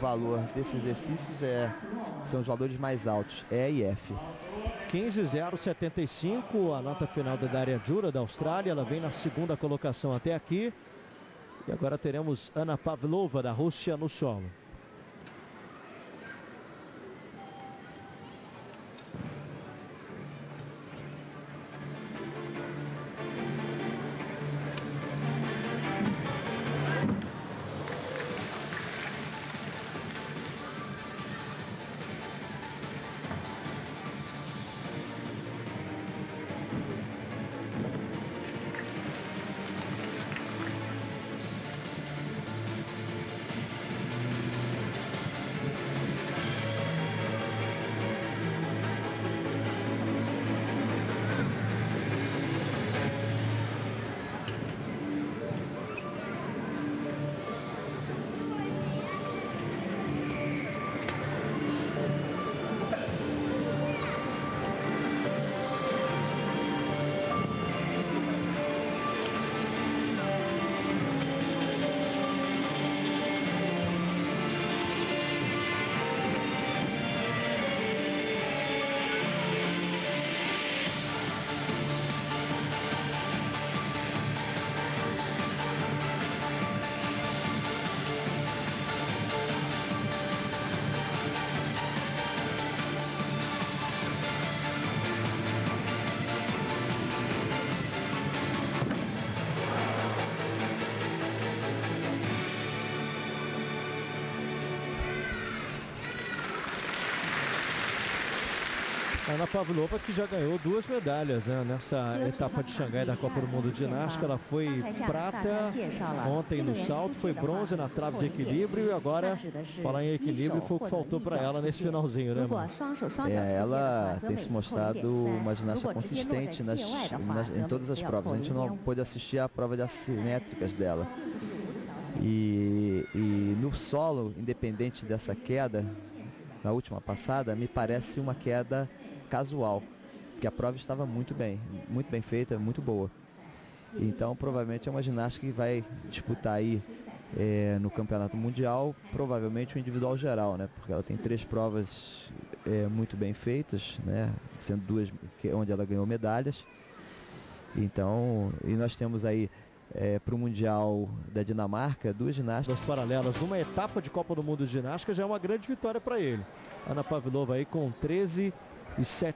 valor desses exercícios é, são os valores mais altos, E e F. 15,075, a nota final da Daria Jura da Austrália, ela vem na segunda colocação até aqui. E agora teremos Ana Pavlova da Rússia no solo. Ana Pavlova que já ganhou duas medalhas né, nessa etapa de Xangai da Copa do Mundo de Ginástica. Ela foi prata ontem no salto, foi bronze na trave de equilíbrio e agora falar em equilíbrio foi o que faltou para ela nesse finalzinho, né? Mano? É, ela tem se mostrado uma ginástica consistente nas, nas, em todas as provas. A gente não pôde assistir a prova de assimétricas dela. E, e no solo, independente dessa queda, na última passada, me parece uma queda casual, porque a prova estava muito bem, muito bem feita, muito boa. Então, provavelmente é uma ginástica que vai disputar aí é, no campeonato mundial, provavelmente o individual geral, né? Porque ela tem três provas é, muito bem feitas, né? Sendo duas onde ela ganhou medalhas. Então, e nós temos aí é, para o Mundial da Dinamarca, duas ginásticas. Duas paralelas, uma etapa de Copa do Mundo de Ginástica já é uma grande vitória para ele. Ana Pavlova aí com 13 e 7